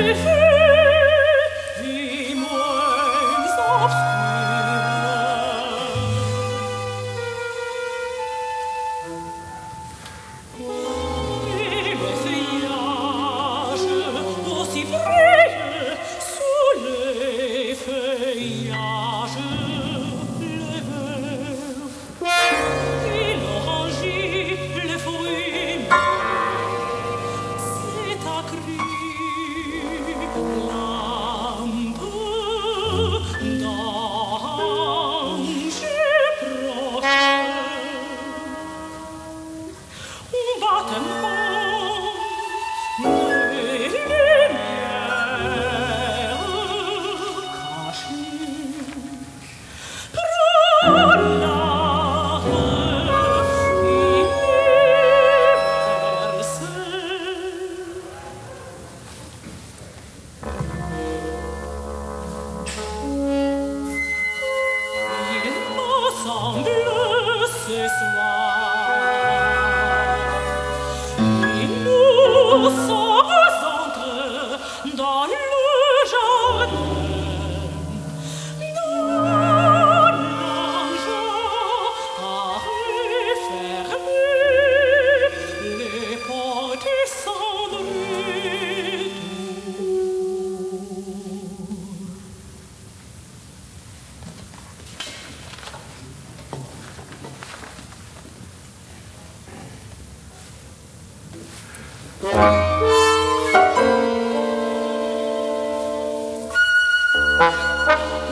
If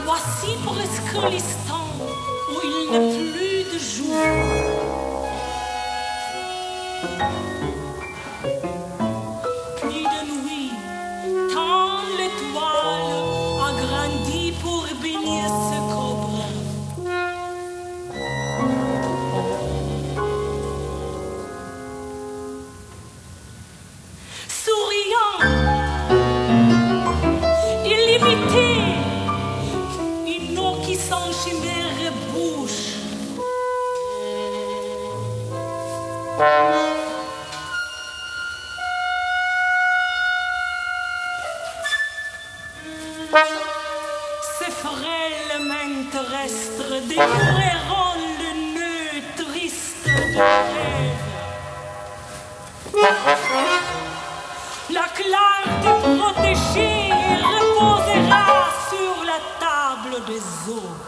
Voici pour l'instant où il n'y a plus de jour. Des le nœud triste de rêve. La clarté protégée reposera sur la table des eaux.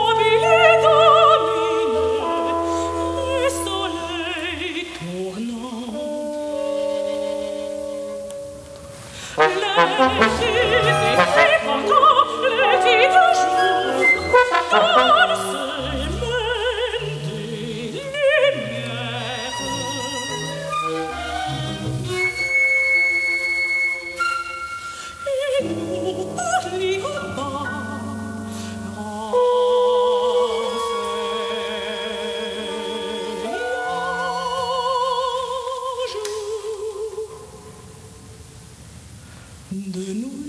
de núi.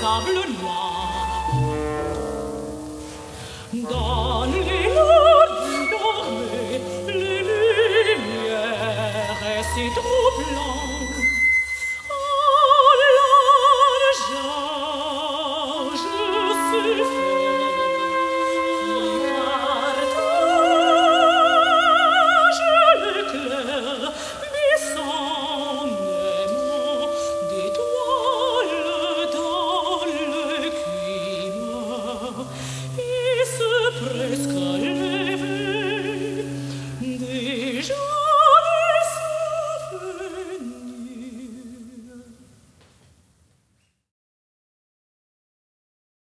Sable noir. Dans